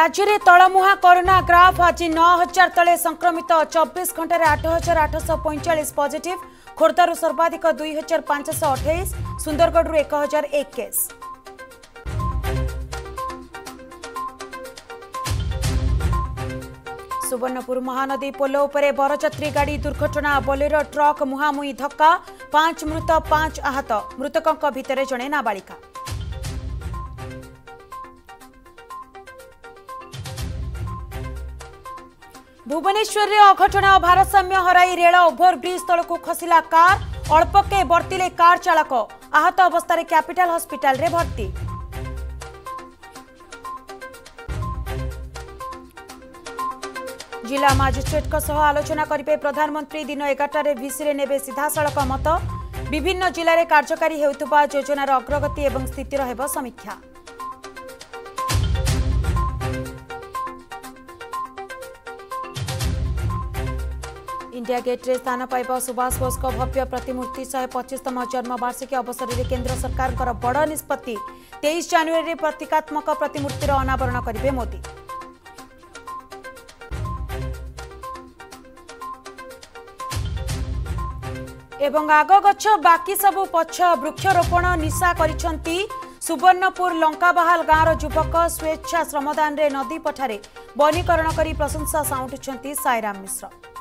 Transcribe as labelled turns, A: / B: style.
A: রাজ্যরে তলমুহা corona graph আজি 9000 তলে সংক্রমিত 24 ঘন্টারে 8845 পজিটিভ খরতার সর্বাধিক 2528 সুন্দরগড়রু 1001 কেস সুবর্ণপুর মহানদী পোলোপরে বরযাত্রী গাড়ি দুর্ঘটনা বলের ট্রাক মুহামুই ধাক্কা 5 মৃত 5 আহত মৃতকଙ୍କ ভিতরে জণেনা বালিকা ভুবনেশ্বরের অঘটন ও ভারসাম্য হরাই রেল ওভরব্রিজ তলকু খসিলা কার অল্পকে বর্তিলে কার চালক আহত অবস্থায় ক্যাপিটাল হসপিটালে ভর্তি জেলা মাজিষ্ট্রেট আলোচনা করবে প্রধানমন্ত্রী দিন এগারটার ভিসিরে নেবে সিধাসলখ মত বিভিন্ন জেলার কার্যকারী হেউথিবা যোজনার অগ্রগতি এবং স্থিতির ହେବ সমীক্ষা इन्डिया गेट्रे स्थान बोस को भव्य प्रतिमूर्ति तम जन्म वार्षिकी बर्षिक अवसरले केन्द्र कर बड निष्पत्ति जनवरी रे प्रतीकात्मक रो अनावरण करबे एवं आगो गच्छ बाकी सब पछ वृक्ष रोपण निशा करिसंती गरिवर्णपुर लङ्काल गाँ रो युवक स्वेच्छा श्रमदान रे नदी पठा करी प्रशंसा छंती साउटु सिश्र